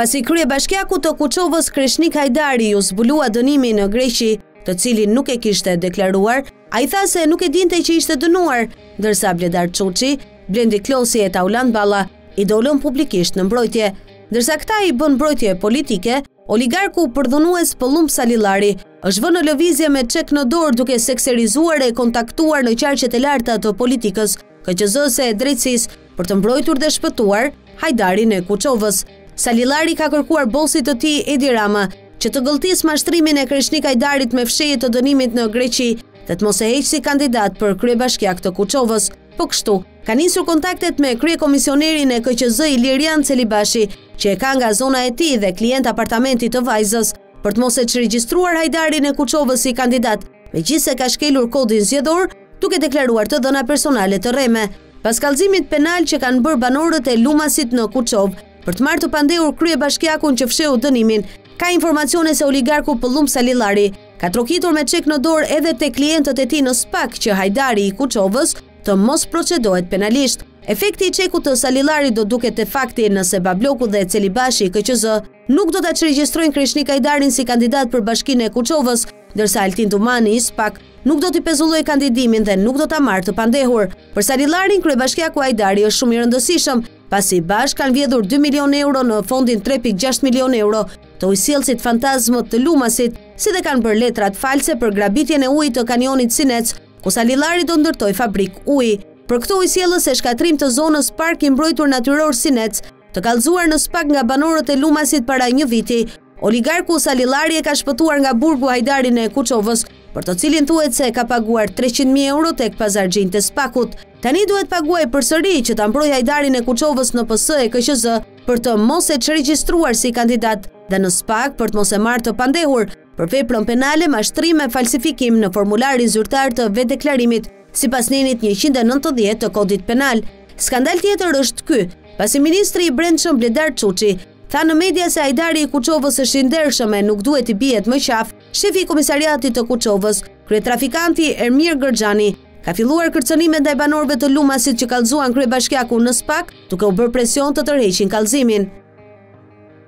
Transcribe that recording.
Pasi kryebashkiakut të Kuçovës Kreshnik Hajdari iu zbulua dënimi në Greqi, të cilin nuk e kishte deklaruar, ai tha se nuk e dinte që ishte dënuar, ndërsa Bledar Çuçi, Blendi Klosi e Taulant Balla i dolën publikisht në mbrojtje. Ndërsa këta i bëjnë mbrojtje politike, oligarku përdhunues Pëllumb Salillari është vënë në lëvizje me çek në dorë duke sekserizuar e kontaktuar në qarqet e larta të politikës, KQZ-së e drejtësisë për të mbrojtur dhe shpëtuar Hajdarin e Kuçovës. Salillari ka kërkuar bosit të tij Edi Rama që të gëlltisë mashtrimin e Kreshnik Hajdarit me fshehjen e dënimit në Greqi dhe të mos e heqë si kandidat për kryebashkiak të Kuçovës. Po kështu, Ka nisur kontaktet me kryekomisionerin e KQZ Ilirjan Celibashi, që e ka nga zona e tij dhe klient apartamentit të vajzës, për të mos e çregjistruar Hajdarin e Kuçovës si kandidat, megjithëse ka shkelur kodin zgjedhor, duke deklaruar të dhëna personale të rreme. Pas kallëzimit penal që kanë bërë banorët e Lumasit në Kuçovë, për të marrë të pandehur kryebashkiakun që fshehu dënimin, ka informacione se oligarku Pëllumb Salillari ka trokitur me çek në dorë edhe te klientët e tij në SPAK që Hajdari i Kuçovës të mos procedohet penalisht. Efekti i çekut të Salillarit do duket te fakti nëse Babloku dhe Celibashi i KQZ nuk do ta çregjistrojnë Kreshnik Hajdarin si kandidat për Bashkinë e Kuçovës, ndërsa Altin Dumani i SPAK nuk do t'i pezullojë kandidimin dhe nuk do ta marrë të pandehur. Për Salillarin, kryebashkiaku Hajdari është shumë i rëndësishëm, pasi bashkë kanë vjedhur 2 milionë euro në fondin 3.6 milionë euro të ujësjellësit fantazmë të Lumasit, si dhe kanë bërë letrat false për grabitjen e ujit të kanionit Sinec ku Salillari do ndërtojë fabrikë uji. Për këtë ujësjellës e shkatërrim të zonës park i mbrojtur natyror Sinec, të kallëzuar në SPAK nga banorët e Lumasit para një viti, oligarku Salillari e ka shpëtuar nga burgu Hajdarin e Kuçovës, për të cilin thuhet se e ka paguar treqind mijë euro tek pazarxhinjtë e SPAK-ut. Tani duhet të paguajë përsëri që ta mbrojë Hajdarin e Kuçovës në PS e KQZ për të mos e çregjistruar si kandidat dhe në SPAK për të mos e marrë të pandehur, Për veprën penale, mashtrim e falsifikim në formularin zyrtar të vetëdeklarimit, sipas nenit 190 të kodit penal, skandal tjetër është ky, pasi ministri i brendshëm Bledar Çuçi, tha në media se Hajdari i Kuçovës është i ndershëm e nuk duhet t'i bihet më qafë, shefi i komisariatit të Kuçovës, kryetrafikanti Ermir Gërxhani, ka filluar kërcënimet ndaj banorëve të Lumasit që kallëzuan kryebashkiakun në SPAK, duke u bërë presion të tërheqin kallëzimin.